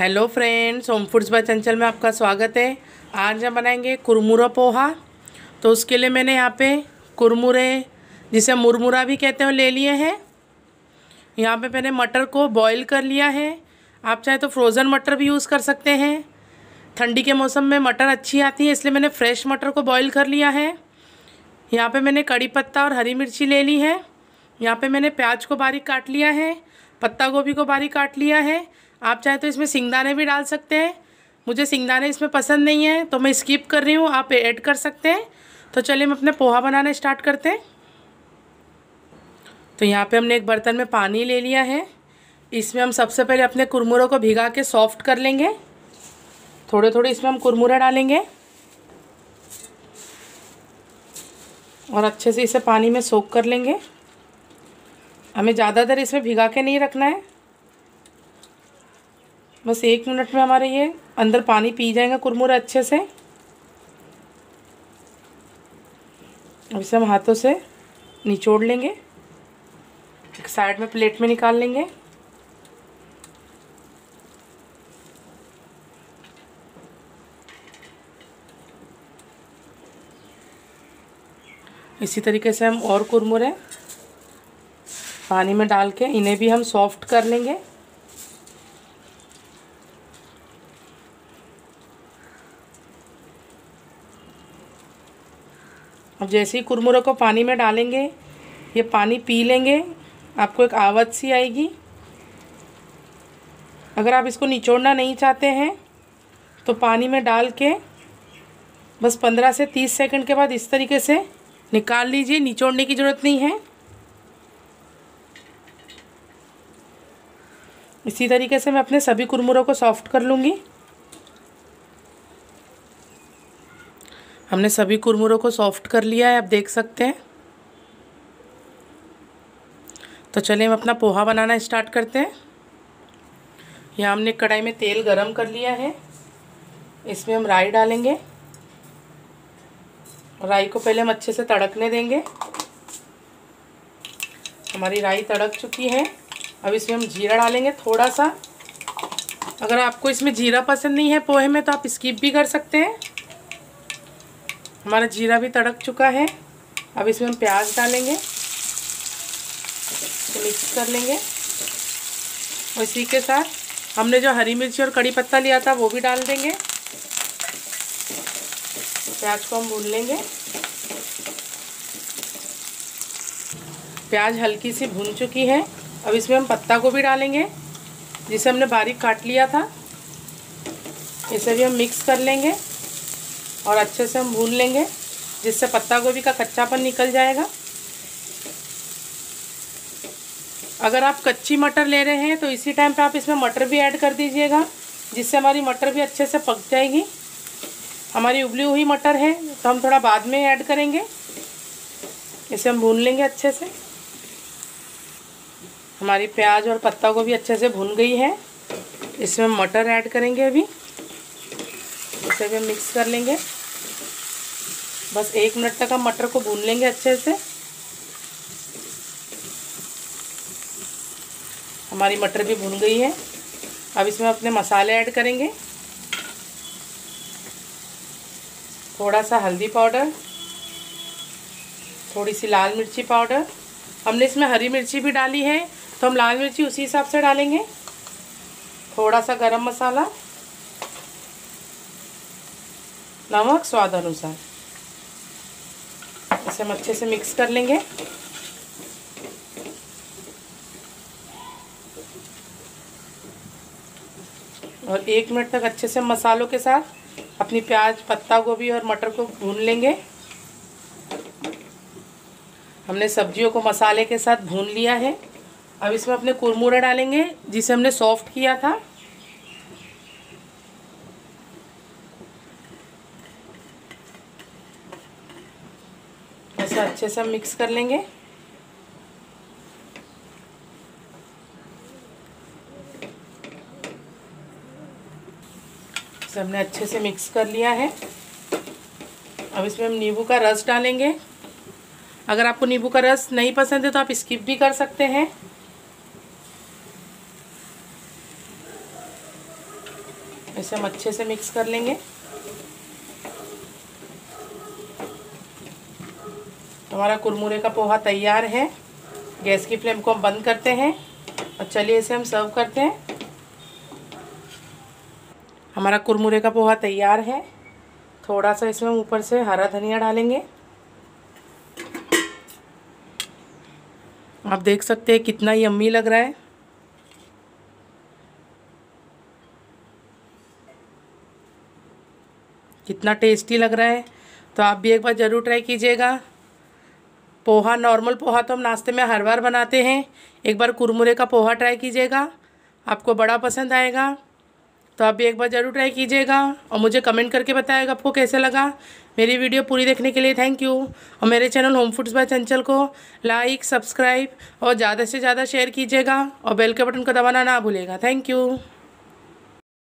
Hello friends home foods by Chanchal में आपका स्वागत है। आज हम बनाएँगे कुरमुरा पोहा। तो उसके लिए मैंने यहाँ पे कुरमुरे, जिसे मुरमुरा भी कहते हैं, ले लिए हैं। यहाँ पे मैंने मटर को बॉईल कर लिया है। आप चाहे तो फ्रोज़न मटर भी यूज़ कर सकते हैं। ठंडी के मौसम में मटर अच्छी आती है, इसलिए मैंने फ्रेश मटर को बॉईल कर लिया है। यहाँ पे मैंने कड़ी पत्ता और हरी मिर्ची ले ली है। यहाँ पे मैंने प्याज को बारीक काट लिया है, पत्ता गोभी को बारीक काट लिया है। आप चाहे तो इसमें सिंगदाने भी डाल सकते हैं। मुझे सिंगदाने इसमें पसंद नहीं है तो मैं स्किप कर रही हूँ, आप ऐड कर सकते हैं। तो चलिए हम अपने पोहा बनाना स्टार्ट करते हैं। तो यहाँ पे हमने एक बर्तन में पानी ले लिया है। इसमें हम सबसे पहले अपने कुरमुरों को भिगा के सॉफ्ट कर लेंगे। थोड़े थोड़े इसमें हम कुरमुरे डालेंगे। और अच्छे से इसे पानी में सोख कर लेंगे। हमें ज़्यादातर इसमें भिगा के नहीं रखना है। बस एक मिनट में हमारे ये अंदर पानी पी जाएगा कुरमुरे अच्छे से। अब इसे हम हाथों से निचोड़ लेंगे। एक साइड में प्लेट में निकाल लेंगे। इसी तरीके से हम और कुरमुरे पानी में डाल के इन्हें भी हम सॉफ्ट कर लेंगे। अब जैसे ही कुरमुरे को पानी में डालेंगे, ये पानी पी लेंगे, आपको एक आवाज़ सी आएगी। अगर आप इसको निचोड़ना नहीं चाहते हैं तो पानी में डाल के बस पंद्रह से तीस सेकंड के बाद इस तरीके से निकाल लीजिए, निचोड़ने की ज़रूरत नहीं है। इसी तरीके से मैं अपने सभी कुरमुरों को सॉफ्ट कर लूँगी। हमने सभी कुरमुरों को सॉफ्ट कर लिया है, आप देख सकते हैं। तो चलिए हम अपना पोहा बनाना स्टार्ट करते हैं। यहाँ हमने कढ़ाई में तेल गरम कर लिया है। इसमें हम राई डालेंगे। राई को पहले हम अच्छे से तड़कने देंगे। हमारी राई तड़क चुकी है। अब इसमें हम जीरा डालेंगे थोड़ा सा। अगर आपको इसमें जीरा पसंद नहीं है पोहे में तो आप स्किप भी कर सकते हैं। हमारा जीरा भी तड़क चुका है। अब इसमें हम प्याज डालेंगे। तो मिक्स कर लेंगे। और इसी के साथ हमने जो हरी मिर्ची और कड़ी पत्ता लिया था, वो भी डाल देंगे। प्याज को हम भून लेंगे। प्याज हल्की सी भून चुकी है। अब इसमें हम पत्ता को भी डालेंगे, जिसे हमने बारीक काट लिया था। इसे भी हम मिक्स कर लेंगे। और अच्छे से हम भून लेंगे, जिससे पत्ता गोभी का कच्चापन निकल जाएगा। अगर आप कच्ची मटर ले रहे हैं तो इसी टाइम पे आप इसमें मटर भी ऐड कर दीजिएगा, जिससे हमारी मटर भी अच्छे से पक जाएगी। हमारी उबली हुई मटर है तो हम थोड़ा बाद में ऐड करेंगे। इसे हम भून लेंगे अच्छे से। हमारी प्याज और पत्ता गोभी अच्छे से भून गई है। इसमें मटर ऐड करेंगे अभी। इसे भी हम मिक्स कर लेंगे। बस एक मिनट तक हम मटर को भून लेंगे अच्छे से। हमारी मटर भी भून गई है। अब इसमें अपने मसाले ऐड करेंगे। थोड़ा सा हल्दी पाउडर, थोड़ी सी लाल मिर्ची पाउडर। हमने इसमें हरी मिर्ची भी डाली है तो हम लाल मिर्ची उसी हिसाब से डालेंगे। थोड़ा सा गरम मसाला। नमक, स्वाद अनुसार। इसे हम अच्छे से मिक्स कर लेंगे। और एक मिनट तक अच्छे से मसालों के साथ अपनी प्याज, पत्ता गोभी और मटर को भून लेंगे। हमने सब्जियों को मसाले के साथ भून लिया है। अब इसमें अपने कुरमुरे डालेंगे, जिसे हमने सॉफ्ट किया था। ऐसा अच्छे से मिक्स कर लेंगे। इसे हमने अच्छे से मिक्स कर लिया है। अब इसमें हम नींबू का रस डालेंगे। अगर आपको नींबू का रस नहीं पसंद है तो आप स्किप भी कर सकते हैं। इसे हम अच्छे से मिक्स कर लेंगे। हमारा कुरमुरे का पोहा तैयार है। गैस की फ्लेम को हम बंद करते हैं और चलिए इसे हम सर्व करते हैं। हमारा कुरमुरे का पोहा तैयार है। थोड़ा सा इसमें ऊपर से हरा धनिया डालेंगे। आप देख सकते हैं कितना यम्मी लग रहा है। कितना टेस्टी लग रहा है। तो आप भी एक बार ज़रूर ट्राई कीजिएगा। पोहा नॉर्मल पोहा तो हम नाश्ते में हर बार बनाते हैं। एक बार कुरमुरे का पोहा ट्राई कीजिएगा। आपको बड़ा पसंद आएगा। तो आप भी एक बार ज़रूर ट्राई कीजिएगा और मुझे कमेंट करके बताएगा आपको कैसे लगा। मेरी वीडियो पूरी देखने के लिए थैंक यू और मेरे चैनल होम फूड्स बाय चंचल को लाइक सब्सक्राइब और ज़्यादा से ज़्यादा शेयर कीजिएगा। और बेल के बटन को दबाना ना भूलेगा थैंक यू